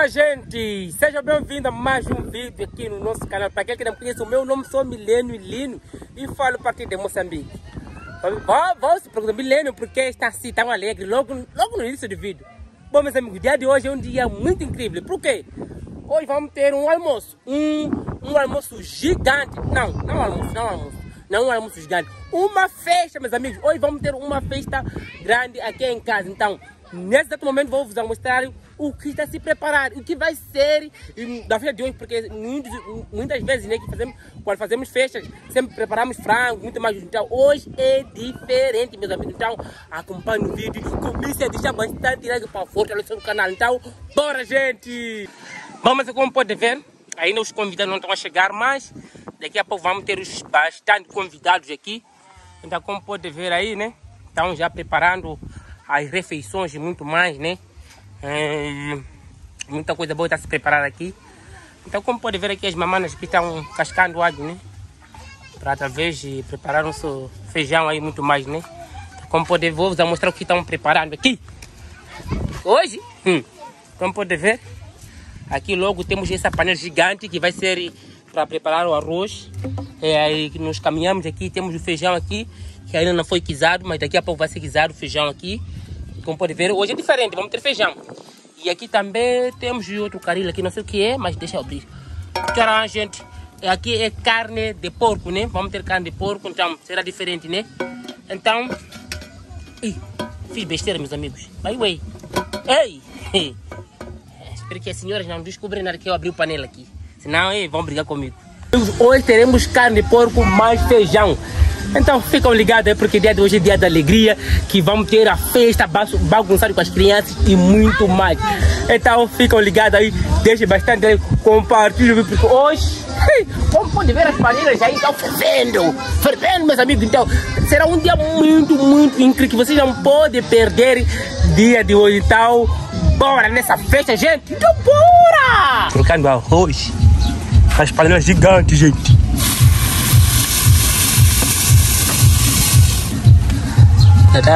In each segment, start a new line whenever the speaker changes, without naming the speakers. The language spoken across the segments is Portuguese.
Opa, gente! Seja bem-vindo a mais um vídeo aqui no nosso canal. Para aquele que não conhece, o meu nome sou Milênio Lino e falo a partir de Moçambique. Vou se perguntar, Milênio, por que está assim tão alegre logo, logo no início do vídeo? Bom, meus amigos, o dia de hoje é um dia muito incrível. Por quê? Hoje vamos ter um almoço. Um, um almoço gigante. Não, não um almoço, não um almoço. Não um almoço gigante. Uma festa, meus amigos. Hoje vamos ter uma festa grande aqui em casa. Então, nesse momento vou vos mostrar o que está se preparar, o que vai ser da festa de hoje, porque muitas, muitas vezes né, que fazemos, quando fazemos festas, sempre preparamos frango, muito mais. Então hoje é diferente, meus amigos. Então acompanhe o vídeo, comece a deixar bastante like para fortalecer o canal. Então, bora, gente! Vamos, como pode ver, ainda os convidados não estão a chegar, mas daqui a pouco vamos ter os bastante convidados aqui. Então, como pode ver aí, né? Estão já preparando as refeições e muito mais, né? É, muita coisa boa está se preparar aqui. Então, como pode ver aqui, as mamanas que estão cascando alho, né? Para através de preparar o seu feijão aí muito mais, né? Como pode ver, vou mostrar o que estão preparando aqui. Hoje, hum, como pode ver, aqui logo temos essa panela gigante que vai ser para preparar o arroz. É, aí nos caminhamos aqui, temos o feijão aqui, que ainda não foi guisado, mas daqui a pouco vai ser guisado o feijão aqui. Como pode ver, hoje é diferente, vamos ter feijão. E aqui também temos outro caril aqui, não sei o que é, mas deixa eu abrir. Tcharam, gente. Aqui é carne de porco, né? Vamos ter carne de porco, então será diferente, né? Então... Ih, fiz besteira, meus amigos. Vai, ué. Ei! Espero que as senhoras não descobrem nada que eu abri o panela aqui. Senão, ei, vão brigar comigo. Hoje teremos carne de porco mais feijão. Então ficam ligados aí porque dia de hoje é dia da alegria, que vamos ter a festa, bagunçar com as crianças e muito mais. Então ficam ligados aí, deixem bastante aí, compartilhem porque hoje, como pode ver as panelas aí estão fervendo, fervendo meus amigos, então será um dia muito, muito incrível, que vocês não podem perder dia de hoje, então bora nessa festa gente, então bora! Trocando arroz, as panelas gigantes gente.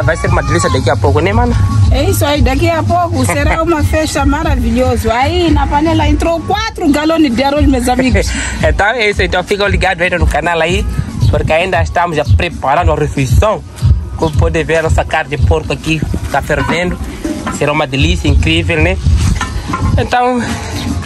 Vai ser uma delícia daqui a pouco, né, mano?
É isso aí, daqui a pouco será uma festa maravilhosa. Aí na panela entrou quatro galões de arroz, meus amigos.
então é isso, então ficam ligados aí no canal aí, porque ainda estamos já preparando a refeição. Como pode ver, a nossa carne de porco aqui está fervendo. Será uma delícia incrível, né? Então,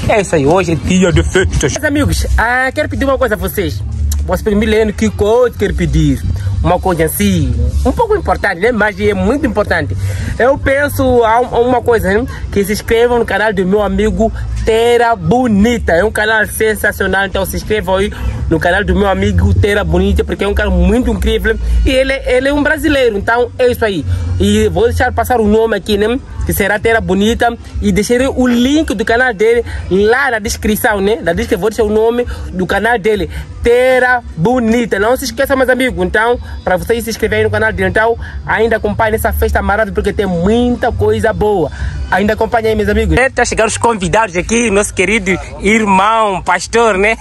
é isso aí. Hoje é dia de festas. Meus amigos, ah, quero pedir uma coisa a vocês. Você me lendo que coisa quero pedir uma coisa assim, um pouco importante, né? Mas é muito importante. Eu penso a uma coisa, hein? que se inscrevam no canal do meu amigo Terra Bonita. É um canal sensacional, então se inscrevam aí no canal do meu amigo Terra Bonita, porque é um cara muito incrível. E ele, ele é um brasileiro, então é isso aí. E vou deixar passar o nome aqui, né? Que será Terra Bonita. E deixarei o link do canal dele lá na descrição, né? Na descrição, vou deixar o nome do canal dele, Terra Bonita. Não se esqueça, meus amigos. Então, para vocês se inscreverem no canal dele, então, ainda acompanhe essa festa maravilhosa, porque tem muita coisa boa. Ainda acompanhe aí, meus amigos. Tá chegando os convidados aqui, nosso querido irmão, pastor, né?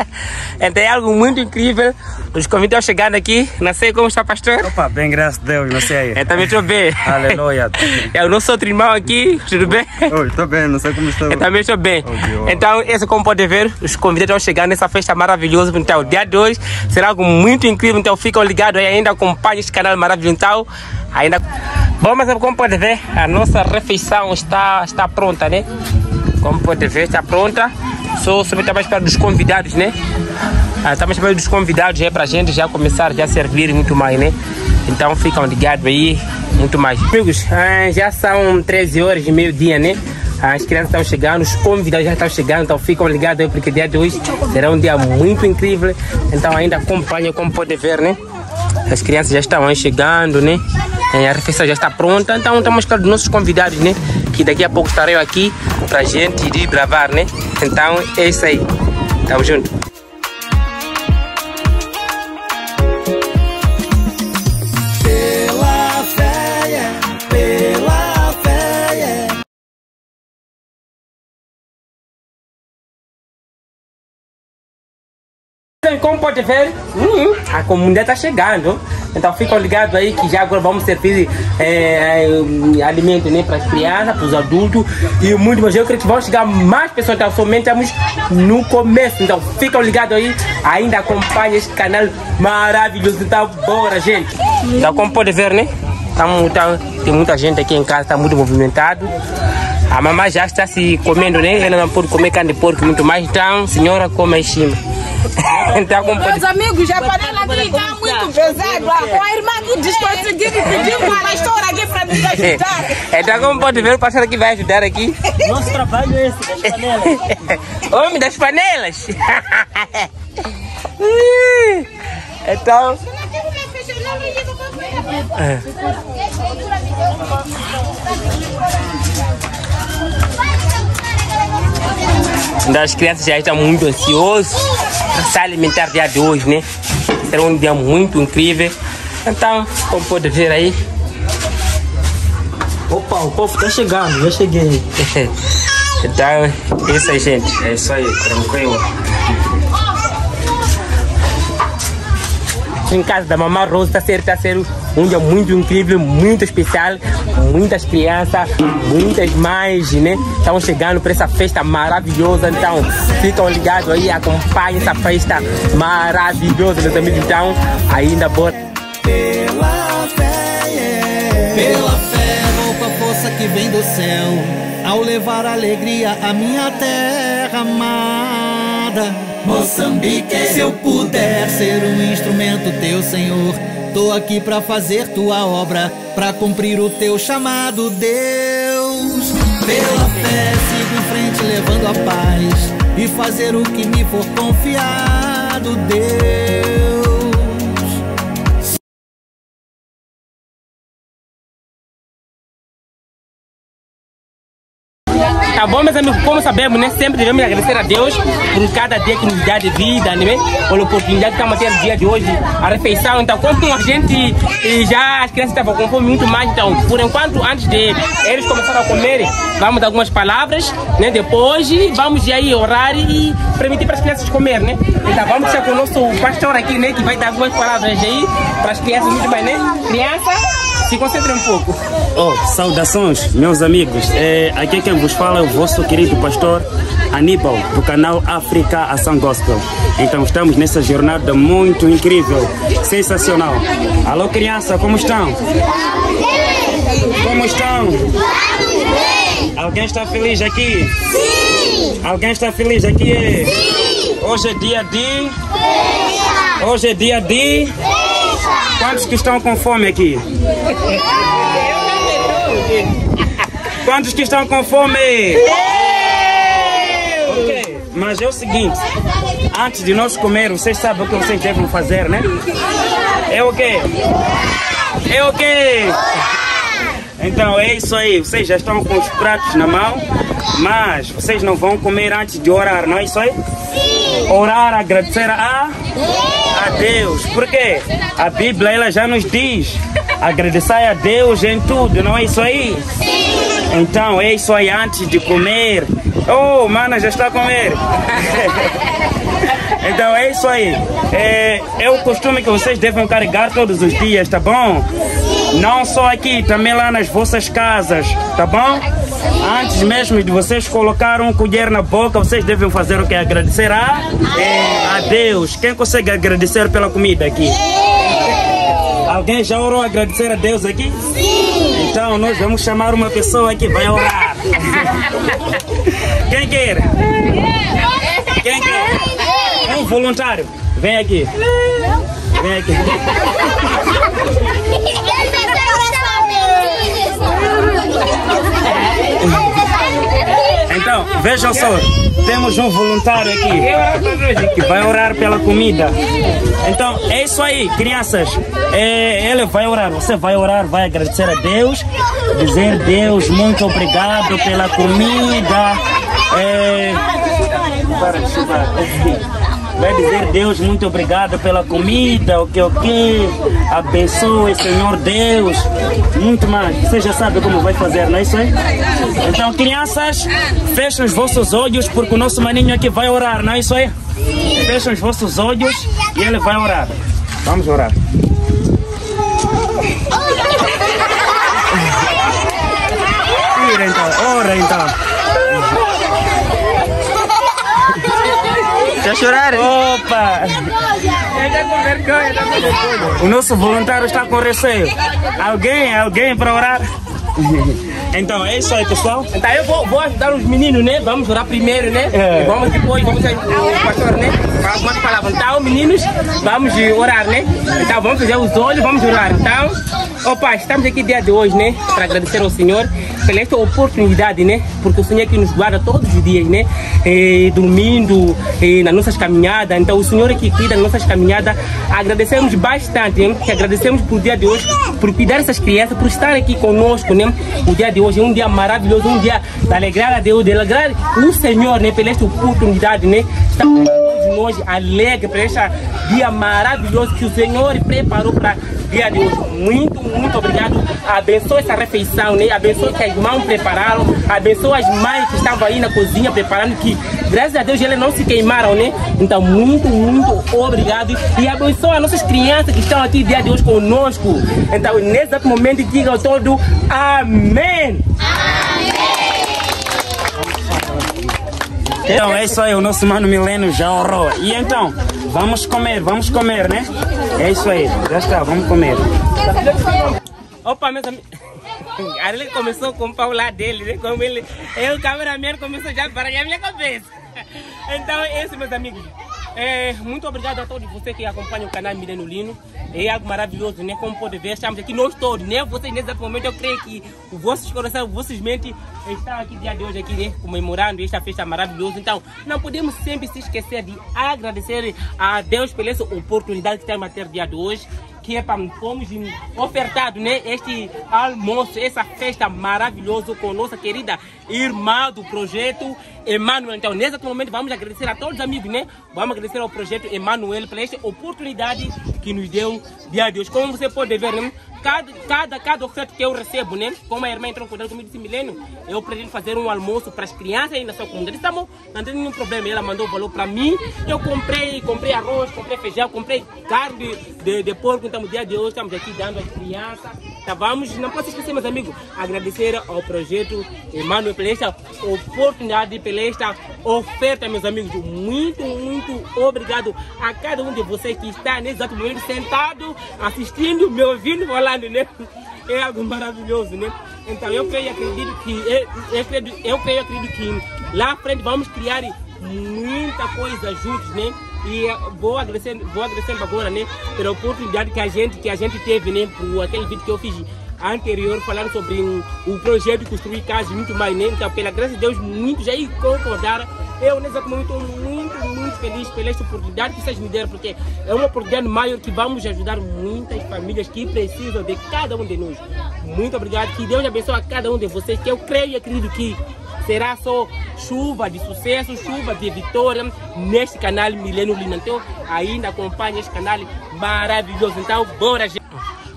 então é algo muito incrível. Os convidados chegando aqui, não sei como está, pastor.
Opa, bem, graças a Deus, não sei.
Eu também estou bem.
Aleluia.
É o nosso outro irmão aqui, tudo bem?
Oi, estou bem, não sei como estou.
Eu também estou bem. Então, esse como pode ver, os convidados estão chegando nessa festa maravilhosa. Então, dia de hoje será algo muito incrível. Então, ficam ligados aí, ainda acompanhem esse canal maravilhoso. Então, ainda. Bom, mas como pode ver, a nossa refeição está, está pronta, né? Como pode ver, está pronta. Só somente estamos esperando dos convidados, né? Ah, estamos esperando dos convidados já para a gente já começar já a servir muito mais, né? Então ficam ligados aí, muito mais. Amigos, ah, já são 13 horas de meio-dia, né? As crianças estão chegando, os convidados já estão chegando, então ficam ligados aí porque dia de hoje será um dia muito incrível. Então ainda acompanha como pode ver, né? As crianças já estão chegando, né? A refeição já está pronta, então estamos com os nossos convidados, né? Que daqui a pouco estarei aqui pra gente gravar, né? Então é isso aí. Tamo junto. Pode ver, hum, a comunidade está chegando. Então ficam ligados aí que já agora vamos servir é, é, alimento né, para as crianças, para os adultos e muito mais. Eu creio que vão chegar mais pessoas. Então somente estamos no começo. Então ficam ligados aí. Ainda acompanha este canal maravilhoso. Então bora, gente. Então como pode ver, né? Tamo, tá, tem muita gente aqui em casa, está muito movimentado. A mamãe já está se comendo, né? Ela não pode comer carne de porco muito mais, então, senhora, come em cima. então, como pode...
Meus amigos, já panela aqui está muito pesado. A irmã aqui desconseguiu me pedir uma pastora aqui para me ajudar.
então, como pode ver, o pastor aqui vai ajudar aqui.
Nosso trabalho é esse, das panelas.
Homem das panelas! então. Então, as crianças já estão muito ansiosas para se alimentar dia de hoje, né? Será um dia muito incrível. Então, como pode ver aí,
Opa, o povo tá chegando, já cheguei.
então, é isso aí, gente.
É isso aí, tranquilo.
em casa da mamãe Rosa está ser, tá ser um dia muito incrível, muito especial. Muitas crianças, muitas mães, né? Estão chegando para essa festa maravilhosa. Então, ficam ligados aí, acompanhem essa festa maravilhosa, meus amigos. Então, ainda bora.
Pela fé, pela fé, vou a força que vem do céu, ao levar alegria à minha terra amada. Moçambique, se eu puder ser um instrumento teu, Senhor, tô aqui pra fazer tua obra, pra cumprir o teu chamado, Deus. Pela fé, sigo em frente levando a paz e fazer o que me for confiado, Deus.
Tá bom, meus amigos? Como sabemos, né? Sempre devemos agradecer a Deus por cada dia que nos dá de vida, né? Pela oportunidade que estamos a ter no dia de hoje, a refeição. Então, quanto a gente já as crianças estavam com fome muito mais. Então, por enquanto, antes de eles começarem a comer, vamos dar algumas palavras, né? Depois vamos aí orar e permitir para as crianças comer, né? Então, vamos deixar com o nosso pastor aqui, né? Que vai dar algumas palavras aí para as crianças muito bem, né? Criança. Se concentre um pouco.
Oh, saudações, meus amigos. É, aqui quem vos fala é o vosso querido pastor Aníbal, do canal África Ação Gospel. Então estamos nessa jornada muito incrível, sensacional. Alô, criança, como estão? Como estão? Alguém está feliz aqui? Sim! Alguém está feliz aqui? Sim! Hoje é dia de. Hoje é dia de. Quantos que estão com fome aqui? Quantos que estão com fome? Ok, mas é o seguinte, antes de nós comer, vocês sabem o que vocês devem fazer, né? É o quê? É o quê? Então é isso aí, vocês já estão com os pratos na mão, mas vocês não vão comer antes de orar, não é isso aí? Sim. Orar, agradecer a, a Deus. Por quê? A Bíblia ela já nos diz, agradecer a Deus em tudo, não é isso aí? Sim. Então é isso aí antes de comer. Oh, mana, já está a comer. Então é isso aí. É, é o costume que vocês devem carregar todos os dias, tá bom? Não só aqui, também lá nas vossas casas, tá bom? Antes mesmo de vocês colocar um colher na boca, vocês devem fazer o que? Agradecer a, é, a Deus. Quem consegue agradecer pela comida aqui? Alguém já orou agradecer a Deus aqui? Sim! Então nós vamos chamar uma pessoa que vai orar. Quem quer? Quem quer? Um voluntário. Vem aqui. Vem aqui. Então, vejam só, temos um voluntário aqui que vai orar pela comida. Então, é isso aí, crianças. É, ele vai orar, você vai orar, vai agradecer a Deus, dizer Deus, muito obrigado pela comida. É, vai dizer Deus, muito obrigado pela comida, o que o que, abençoe, Senhor Deus, muito mais. Você já sabe como vai fazer, não é isso aí? Então, crianças, fechem os vossos olhos, porque o nosso maninho aqui vai orar, não é isso aí? Fechem os vossos olhos e ele vai orar. Vamos orar. Ira então, ora então.
Já choraram?
Opa! O nosso voluntário está com receio. Alguém, alguém para orar? Então, é isso aí, pessoal.
Então eu vou, vou ajudar os meninos, né? Vamos orar primeiro, né?
É.
E vamos depois, vamos aí, o pastor, né? Fala algumas palavras. Então, meninos, vamos orar, né? Então, vamos fazer os olhos, vamos orar. Então, ó Pai, estamos aqui dia de hoje, né? Para agradecer ao Senhor pela esta oportunidade, né? Porque o Senhor é que nos guarda todos os dias, né? Eh, dormindo, eh, nas nossas caminhadas. Então, o Senhor é que cuida das nossas caminhadas. Agradecemos bastante? Que agradecemos por dia de hoje, por cuidar dessas crianças, por estar aqui conosco, né? O dia de hoje é um dia maravilhoso, um dia de alegrar a Deus, de alegrar o Senhor, né? Pela esta oportunidade, né? Estamos nós alegres por este dia maravilhoso que o Senhor preparou para dia de hoje. Muito, muito obrigado. Abençoe essa refeição, né? Abençoe que as mãos prepararam, abençoe as mães que estavam aí na cozinha preparando, que graças a Deus eles não se queimaram, né? Então, muito, muito obrigado. E abençoe as nossas crianças que estão aqui dia de hoje conosco. Então, nesse momento, digam todo Amém.
Então, é isso aí, o nosso mano Milênio já orou. E então, vamos comer, vamos comer, né? É isso aí, já está, vamos comer.
Opa, meus amigos. Ele começou comprar o lado dele, né? Como ele. Eu, o cameraman, começou já a baralhar a minha cabeça. Então, é isso, meus amigos. É, muito obrigado a todos vocês que acompanham o canal Mileno Lino. É algo maravilhoso, né? Como pode ver, estamos aqui nós todos, né? Vocês nesse momento, eu creio que os vossos corações, os vossos mentes estão aqui dia de hoje aqui, né? Comemorando esta festa maravilhosa. Então, não podemos sempre se esquecer de agradecer a Deus pela essa oportunidade que temos a ter dia de hoje que é para fomos ofertado, né? Este almoço, essa festa maravilhosa com nossa querida irmã do projeto Emanuel. Então, nesse momento, vamos agradecer a todos os amigos, né? Vamos agradecer ao projeto Emanuel pela esta oportunidade que nos deu de hoje. Como você pode ver, né? Cada, cada, cada oferta que eu recebo, né? Como a irmã entrou em contato comigo disse, Milênio, eu pretendo fazer um almoço para as crianças aí na sua comunidade. Tá bom, não tem nenhum problema. Ela mandou o valor para mim. Eu comprei, comprei arroz, comprei feijão, comprei carne de, de, de porco. Então, no dia de hoje, estamos aqui dando às crianças. Tá, vamos, não posso esquecer, meus amigos, agradecer ao projeto Emmanuel pela esta oportunidade, pela esta oferta, meus amigos. Muito, muito obrigado a cada um de vocês que está nesse exato momento sentado, assistindo, me ouvindo, falando, né? É algo maravilhoso, né? Então eu creio acredito que eu, eu, creio, eu creio acredito que lá à frente vamos criar muita coisa juntos, né? E vou agradecer, vou agradecer agora, né? Pela oportunidade que a gente, que a gente teve, né? Por aquele vídeo que eu fiz anterior falando sobre o projeto de construir casas e muito mais, né? Então, pela graça de Deus, muitos já concordaram. Eu, nesse momento, estou muito, muito feliz pela esta oportunidade que vocês me deram, porque é uma oportunidade maior que vamos ajudar muitas famílias que precisam de cada um de nós. Muito obrigado, que Deus abençoe a cada um de vocês, que eu creio e acredito que será só chuva de sucesso, chuva de vitória neste canal Milênio Lina. Então, ainda acompanha este canal maravilhoso. Então, bora, gente.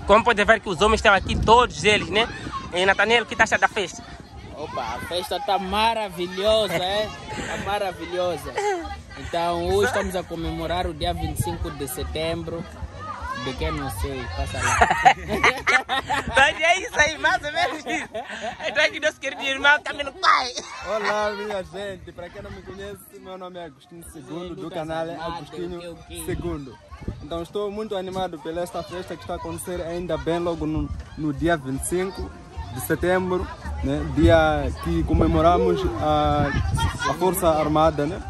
Como pode ver que os homens estão aqui, todos eles, né? E Natanel, o que está achando da festa?
Opa, a festa tá maravilhosa, é? Tá maravilhosa. Então, hoje estamos a comemorar o dia 25 de setembro. De quem não sei, passa lá.
Mas é isso aí, mais ou menos isso. Então aqui nosso querido irmão Camilo Pai.
Olá, minha gente. Para quem não me conhece, meu nome é Agostinho Segundo, do canal é Agostinho Segundo. Então, estou muito animado pela esta festa que está a acontecer ainda bem logo no, no dia 25 de setembro, né? dia que comemoramos a, a Força Armada, né?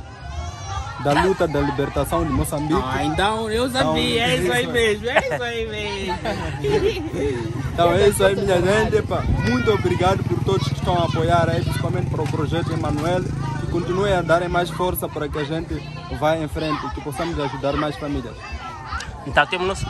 da luta da libertação de Moçambique.
Ah, então eu sabia, é isso aí mesmo, é isso aí mesmo.
Então é isso aí, minha gente. Epa, muito obrigado por todos que estão a apoiar aí, principalmente para o projeto Emanuel. Que continue a darem mais força para que a gente vá em frente, que possamos ajudar mais famílias.
Então temos nosso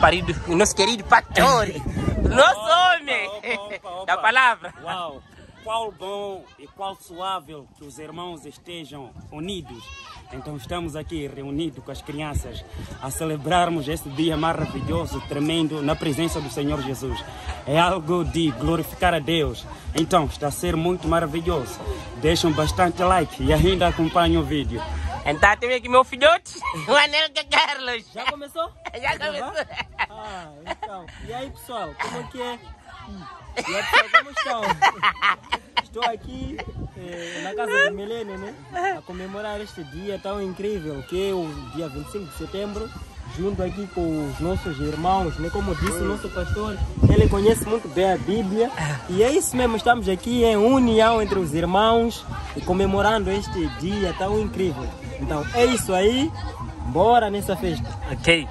nosso querido pastor, nosso homem
Opa, opa, opa.
da palavra.
Uau! Qual bom e qual suave que os irmãos estejam unidos. Então estamos aqui reunidos com as crianças a celebrarmos este dia maravilhoso, tremendo, na presença do Senhor Jesus. É algo de glorificar a Deus. Então está a ser muito maravilhoso. Deixam bastante like e ainda acompanhem o vídeo.
Então tem aqui meu filhote, o Anelka Carlos.
Já começou?
Já começou.
Ah, então. E aí, pessoal, como é que é? E aí, pessoal, como estão? Estou aqui eh, na casa do Milênio, né? A comemorar este dia tão incrível, que é o dia 25 de setembro, junto aqui com os nossos irmãos, né? Como disse o nosso pastor, ele conhece muito bem a Bíblia. E é isso mesmo, estamos aqui em união entre os irmãos e comemorando este dia tão incrível. Então, é isso aí. Bora nessa festa.
Ok.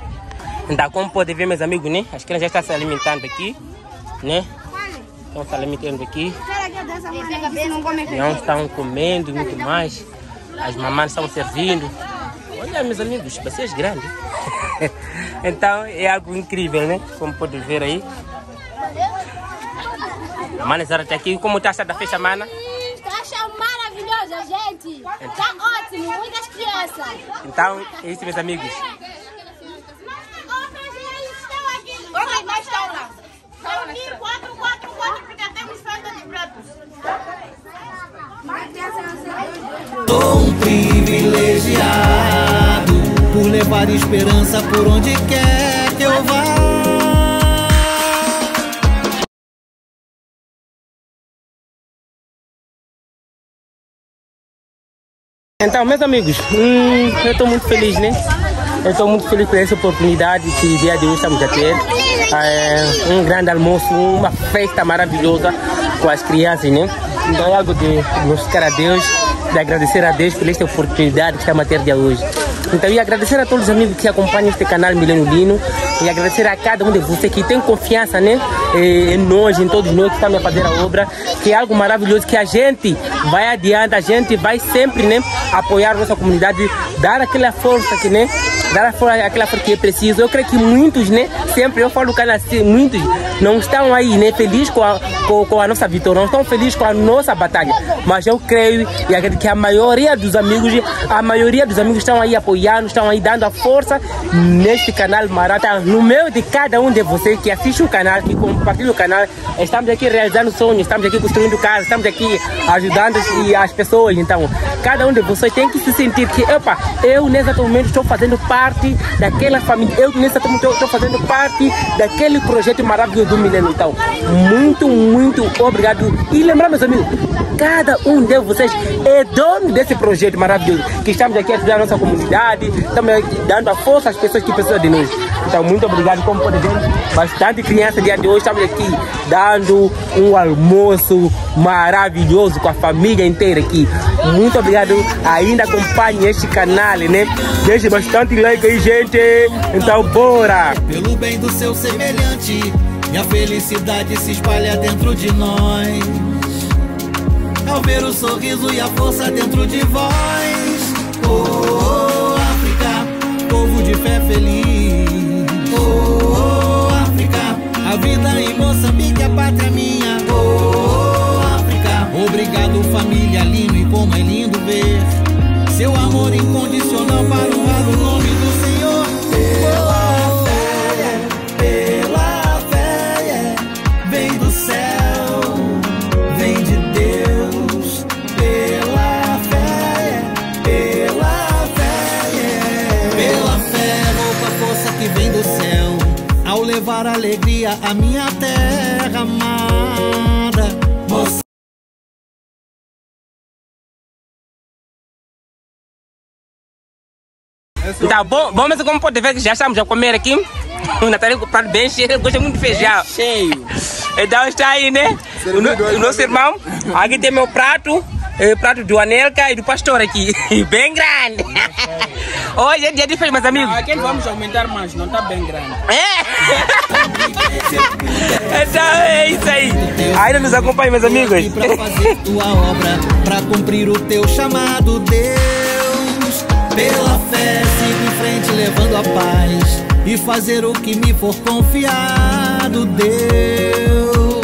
Então, como pode ver, meus amigos, né? As crianças já estão se alimentando aqui, né? Estão se alimentando aqui. Não estão comendo muito mais. As mamães estão servindo. Olha, meus amigos, vocês grandes. então, é algo incrível, né? Como pode ver aí. A Mana Zara está aqui. Como está essa festa, Mana?
Está ótimo, muitas crianças.
Então, é isso, meus amigos.
Outras mais estão lá. Estão aqui, quatro, quatro, quatro, porque temos falta de pratos.
Sou um privilegiado por levar esperança por onde quer que eu vá.
Então, meus amigos, hum, eu estou muito feliz, né? Eu estou muito feliz por essa oportunidade que dia de hoje estamos a ter. É, um grande almoço, uma festa maravilhosa com as crianças, né? Então é algo de glorificar a Deus, de agradecer a Deus por esta oportunidade que estamos a ter de hoje. Então, e agradecer a todos os amigos que acompanham este canal Mileno Lino e agradecer a cada um de vocês que tem confiança né, em nós, em todos nós que estamos a fazer a obra, que é algo maravilhoso, que a gente vai adiante, a gente vai sempre né, apoiar a nossa comunidade, dar aquela força que, né, dar aquela força que é preciso. Eu creio que muitos, né, sempre eu falo canal assim, muitos não estão aí, né, felizes com a, com, com a nossa vitória, não estão felizes com a nossa batalha, mas eu creio e acredito que a maioria dos amigos, a maioria dos amigos estão aí apoiando, estão aí dando a força neste canal Marata, no meio de cada um de vocês que assiste o canal, que compartilha o canal. Estamos aqui realizando sonhos, estamos aqui construindo casa, estamos aqui ajudando as, as pessoas. Então, cada um de vocês tem que se sentir que, opa, eu nesse momento estou fazendo parte daquela família, eu nesse momento estou fazendo parte daquele projeto maravilhoso do milênio. Então, muito, muito obrigado. E lembrar, meus amigos, cada um de vocês é dono desse projeto maravilhoso que estamos aqui a ajudar a nossa comunidade, estamos dando a força às pessoas que precisam de nós. Então, muito obrigado, como pode ver, bastante criança dia de hoje, estamos aqui dando um almoço maravilhoso com a família inteira aqui. Muito obrigado, ainda acompanhe este canal, né? Deixe bastante like aí, gente. Então, bora!
Pelo bem do seu semelhante, e a felicidade se espalha dentro de nós. Ao ver o sorriso e a força dentro de vós. Oh, África, povo de fé feliz. Oh, África, a vida em Moçambique é pátria minha. Oh, África, obrigado família lindo e como é lindo ver seu amor incondicional para honrar o nome do Senhor. Pela fé, pela fé, vem do céu, vem de Deus. Pela fé, pela fé, pela fé, vou com a força que vem do céu, ao levar alegria à minha terra amada.
Então, bom, bom, mas como pode ver que já estamos a comer aqui. O Natália com o prato bem cheio, gosta muito de feijão.
Cheio.
Então está aí, né? O, no- o nosso irmão. Aqui tem meu prato. eh, prato do Anelka e do pastor aqui. Bem grande. Hoje é dia de festa, meus amigos.
Aqui vamos aumentar mais, não está bem grande.
É. Então é isso aí. Ainda nos acompanha, meus amigos.
pra fazer tua obra, pra cumprir o teu chamado, Deus. Pela fé, sigo em frente levando a paz e fazer o que me for confiado, Deus.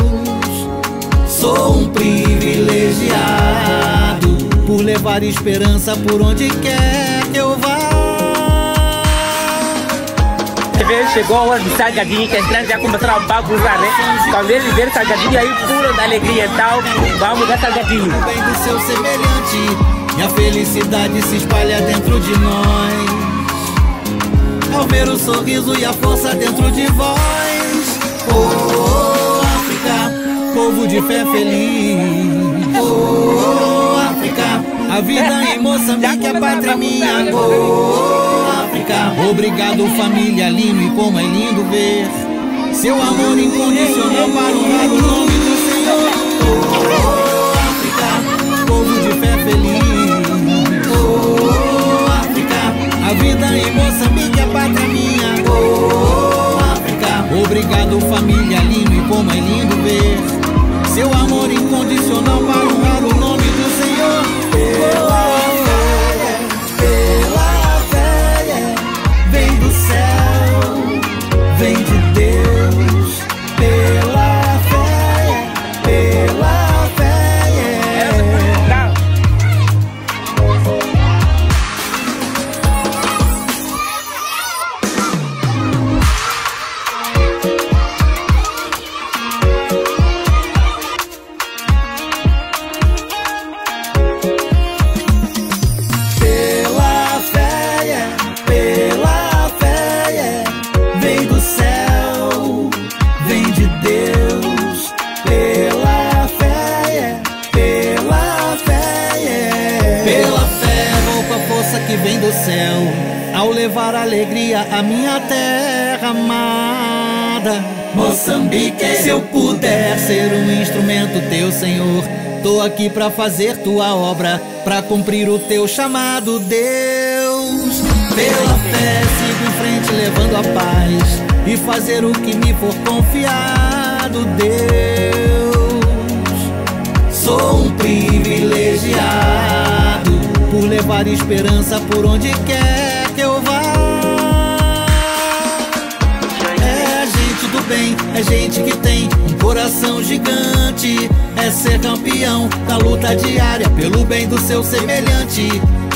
Sou um privilegiado por levar esperança por onde quer
que eu vá. Chegou o do salgadinho, que é a grandes já começaram a bagunçar, né? Quando eles o salgadinho tá aí, pulam da alegria e tal. Vamos dar salgadinho.
Bem do seu semelhante, e a felicidade se espalha dentro de nós. Ao ver o sorriso e a força dentro de vós, oh, África, povo de fé feliz. Oh, África, a vida em Moçambique é pátria minha. Oh, África, obrigado família, lindo e como é lindo ver seu amor incondicional para o nome do Senhor. Oh, África, povo de fé feliz. Vida em Moçambique é pátria minha. Oh, África, obrigado família, lindo e como é lindo ver seu amor incondicional para o ser um instrumento teu, Senhor, tô aqui pra fazer tua obra, pra cumprir o teu chamado, Deus. Pela fé, sigo em frente levando a paz e fazer o que me for confiado, Deus. Sou um privilegiado por levar esperança por onde quer que eu vá. É gente do bem, é gente que tem coração gigante. É ser campeão da luta diária pelo bem do seu semelhante.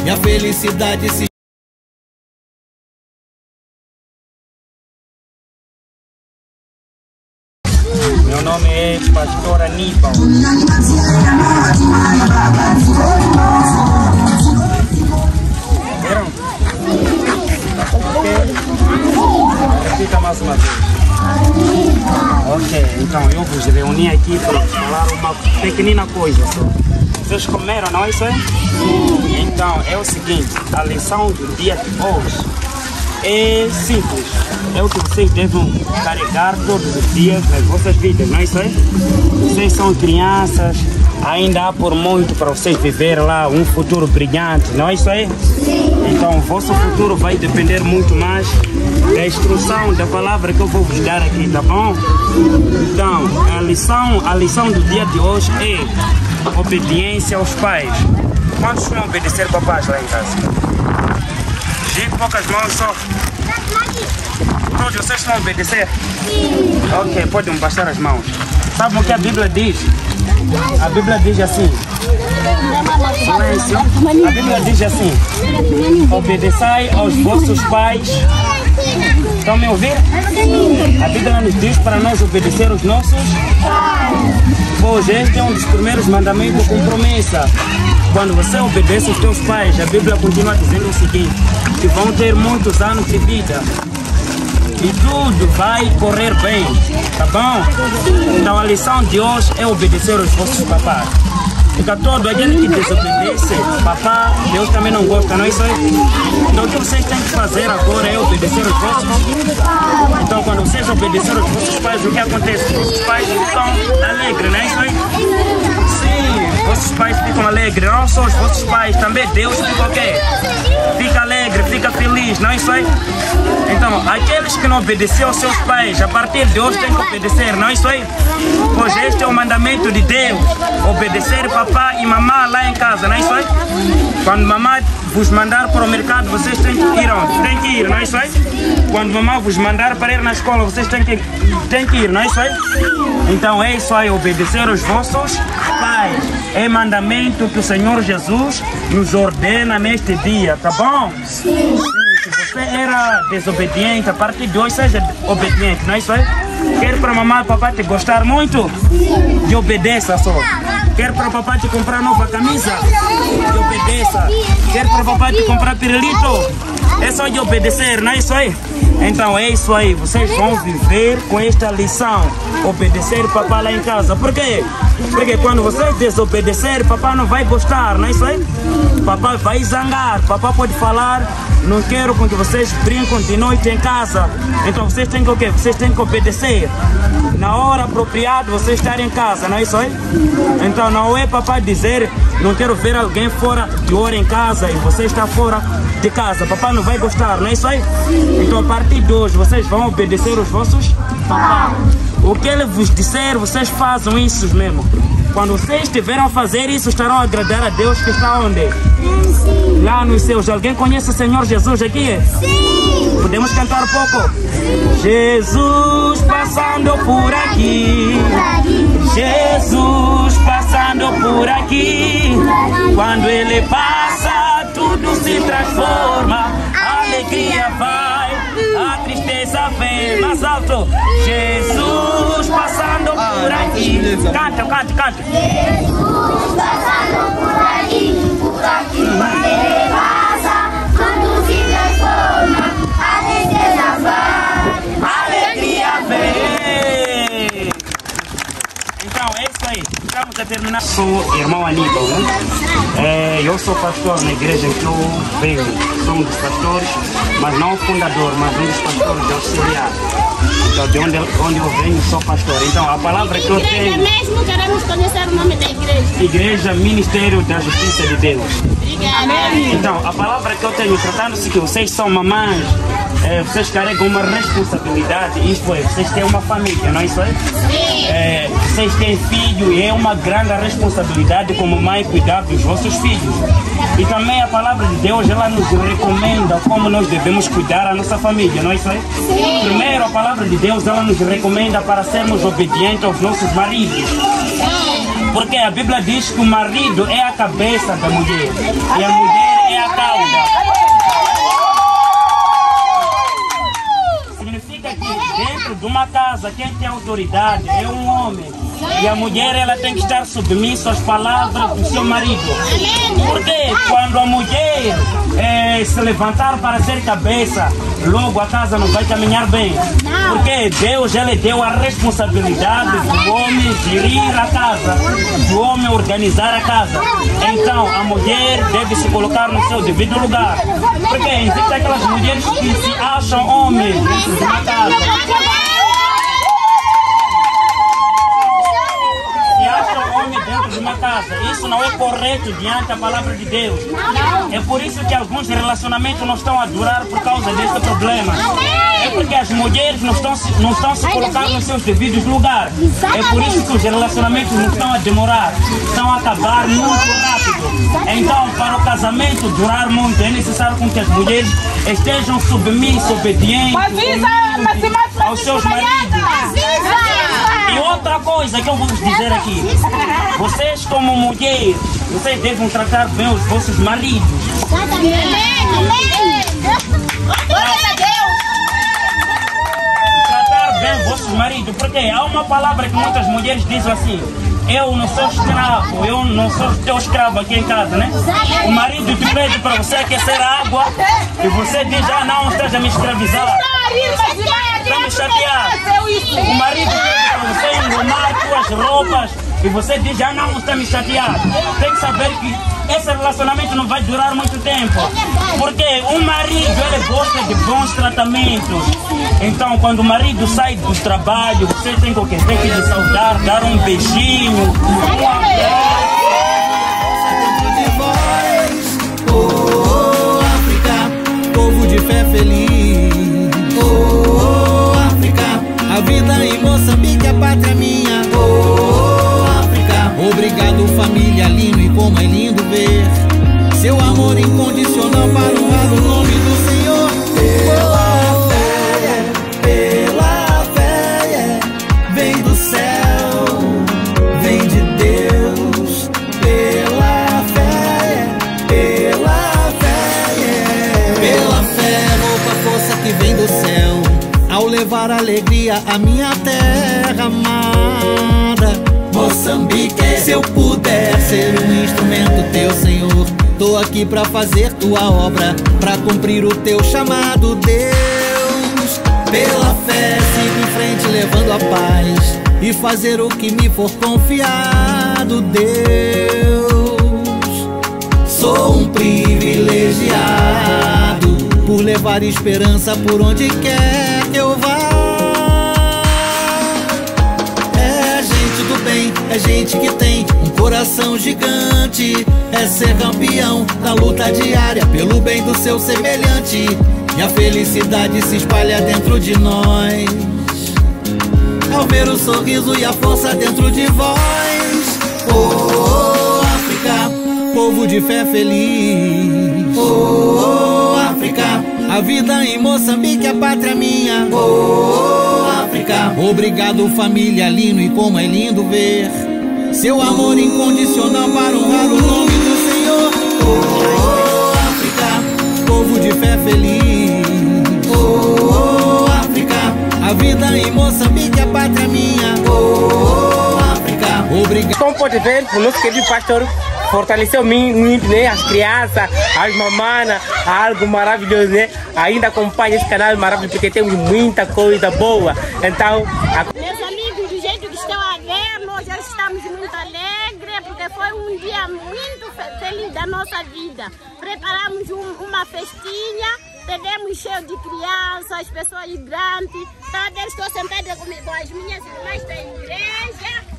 E a felicidade se
Meu nome é Pastor Aníbal. Mais uma vez. Ok, então eu vos reuni aqui para falar uma pequenina coisa só. Vocês comeram, não é isso aí? Então, é o seguinte, a lição do dia de hoje é simples. É o que vocês devem carregar todos os dias nas vossas vidas, não é isso aí? Vocês são crianças, ainda há por muito para vocês viver lá um futuro brilhante, não é isso aí? Então, o vosso futuro vai depender muito mais da instrução, da palavra que eu vou vos dar aqui, tá bom? Então, a lição, a lição do dia de hoje é obediência aos pais. Quantos vão obedecer papais lá em casa? Gente, poucas mãos só. Todos vocês vão obedecer? Ok, podem baixar as mãos. Sabe o que a Bíblia diz? A Bíblia diz assim. Silêncio. A Bíblia diz assim: Obedeçai aos vossos pais. Estão me ouvindo? A Bíblia nos diz para nós obedecer aos nossos Pois este é um dos primeiros mandamentos com promessa. Quando você obedece aos teus pais, a Bíblia continua dizendo o seguinte: que vão ter muitos anos de vida. E tudo vai correr bem, tá bom? Então a lição de hoje é obedecer aos vossos papás. Fica todo aquele que desobedece, papá, Deus também não gosta, não é isso aí? Então o que vocês têm que fazer agora é obedecer aos vossos Então quando vocês obedecerem aos vossos pais, o que acontece? Os pais ficam alegres, não é isso aí? Sim, vossos pais ficam alegres, não só os vossos pais, também Deus fica o quê? Fica alegre, fica feliz, não é isso aí? Então, aqueles que não obedeciam aos seus pais, a partir de hoje têm que obedecer, não é isso aí? Pois este é o mandamento de Deus, obedecer papá e mamá lá em casa, não é isso aí? Quando mamá vos mandar para o mercado, vocês têm que ir onde? Que ir, não é isso aí? Quando mamá vos mandar para ir na escola, vocês têm que, têm que ir, não é isso aí? Então é isso aí, obedecer aos vossos pais. É mandamento que o Senhor Jesus nos ordena neste dia, tá bom? Sim. Se você era desobediente, a partir de hoje seja obediente, não é isso aí? Quer para mamãe e papai te gostar muito? De obedeça só. Quer para papai te comprar nova camisa? De obedeça. Quer para papai te comprar pirulito? É só de obedecer, não é isso aí? Então é isso aí, vocês vão viver com esta lição. Obedecer papai lá em casa. Por quê? Porque quando vocês desobedecer, papai não vai gostar, não é isso aí? Papai vai zangar, papai pode falar, não quero com que vocês brincam de noite em casa. Então vocês têm que o quê? Vocês têm que obedecer. Na hora apropriada vocês estarem em casa, não é isso aí? Então não é papai dizer, não quero ver alguém fora de hora em casa e você está fora de casa. Papai não vai gostar, não é isso aí? Então a partir de hoje vocês vão obedecer os vossos papás. O que ele vos disser, vocês façam isso mesmo. Quando vocês estiverem a fazer isso, estarão a agradar a Deus que está onde? Lá nos céus. Alguém conhece o Senhor Jesus aqui? Sim! Podemos cantar um pouco? Jesus passando por aqui. Jesus passando por aqui. Quando ele passa, tudo se transforma. A alegria vai, a tristeza vem. Mais alto. Jesus passando aqui. Canta, canta, canta.
Passando por aqui, por aqui, quando ele passa, tudo se transforma, a tristeza vai.
Alegria vem! Então, é isso aí. Estamos a terminar. Sou irmão Aníbal, né? É, eu sou pastor na igreja que eu venho. Sou um dos pastores, mas não o fundador, mas um dos pastores de auxiliar. Então, de onde, onde eu venho, sou pastor. Então, a palavra que eu
Igreja
tenho...
mesmo, queremos conhecer o nome da igreja.
Igreja Ministério da Justiça de Deus.
Obrigada.
Então, a palavra que eu tenho, tratando-se que vocês são mamães, eh, vocês carregam uma responsabilidade, isto é, vocês têm uma família, não é isso aí? Eh, vocês têm filho e é uma grande responsabilidade como mãe cuidar dos vossos filhos. E também a palavra de Deus, ela nos recomenda como nós devemos cuidar da nossa família, não é isso aí? Primeiro, a palavra de Deus, ela nos recomenda para sermos obedientes aos nossos maridos. Porque a Bíblia diz que o marido é a cabeça da mulher e a mulher é a cauda. Significa que dentro de uma casa quem tem autoridade é um homem. E a mulher ela tem que estar submissa às palavras do seu marido. Porque quando a mulher eh, se levantar para ser cabeça, logo a casa não vai caminhar bem. Porque Deus ele deu a responsabilidade do homem gerir a casa, do homem organizar a casa. Então a mulher deve se colocar no seu devido lugar. Porque existem aquelas mulheres que se acham homens dentro casa. Uma casa. Isso não é correto diante da palavra de Deus. É por isso que alguns relacionamentos não estão a durar por causa desse problema. É porque as mulheres não estão, não estão se colocando nos seus devidos lugares. É por isso que os relacionamentos não estão a demorar, estão a acabar muito rápido. Então, para o casamento durar muito, é necessário com que as mulheres estejam submissas, obedientes, aos seus maridos. Outra coisa que eu vou dizer aqui. Vocês como mulher, vocês devem tratar bem os vossos maridos. Tratar bem os vossos maridos. Porque há uma palavra que muitas mulheres dizem assim. Eu não sou escravo, eu não sou teu escravo aqui em casa, né? O marido te pede para você aquecer a água e você diz, ah não, a me escravizar. Está me chatear. O marido você engomar suas roupas e você diz, ah não, está me chatear. Tem que saber que esse relacionamento não vai durar muito tempo. Porque o marido, ele gosta de bons tratamentos. Então, quando o marido sai do trabalho, você tem que, o quê? tem que lhe saudar, dar um beijinho, um abraço.
de voz. Oh, África, povo de fé feliz. Vida em Moçambique, a pátria minha. Oh, África, obrigado família, lindo e como é lindo ver seu amor incondicional para o nome do Senhor. Levar alegria à minha terra amada. Moçambique, se eu puder ser um instrumento teu, Senhor, tô aqui pra fazer tua obra, pra cumprir o teu chamado, Deus. Pela fé, sigo em frente levando a paz e fazer o que me for confiado, Deus. Sou um privilegiado por levar esperança por onde quer que eu vá. É gente do bem, é gente que tem um coração gigante. É ser campeão da luta diária pelo bem do seu semelhante. E a felicidade se espalha dentro de nós. Ao ver o sorriso e a força dentro de vós. Oh, África, povo de fé feliz. Oh, África, a vida em Moçambique é pátria minha. Oh, África, obrigado família Lino e como é lindo ver seu amor incondicional para honrar o nome do Senhor. Oh, África, povo de fé feliz. Oh, África, a vida em Moçambique é pátria minha. Oh, obrigado.
Como pode ver, o nosso querido pastor fortaleceu muito, né? As crianças, as mamanas, algo maravilhoso, né? Ainda acompanha esse canal maravilhoso porque temos muita coisa boa. Então, a...
Meus amigos, do jeito que estão a ver, nós já estamos muito alegres, porque foi um dia muito fe- feliz da nossa vida. Preparamos um- uma festinha, pegamos cheio de crianças, pessoas grandes. Tá, eu estou sentada comigo, as minhas irmãs da igreja.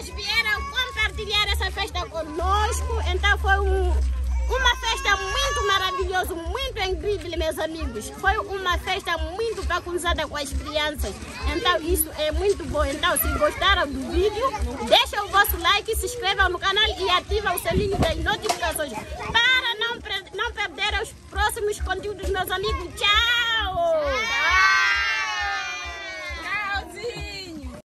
Elas vieram compartilhar essa festa conosco, então foi um, uma festa muito maravilhosa, muito incrível, meus amigos. Foi uma festa muito bagunçada com as crianças. Então isso é muito bom. Então se gostaram do vídeo, deixa o vosso like, se inscrevam no canal e ativa o sininho das notificações para não, não perder os próximos conteúdos, meus amigos. Tchau!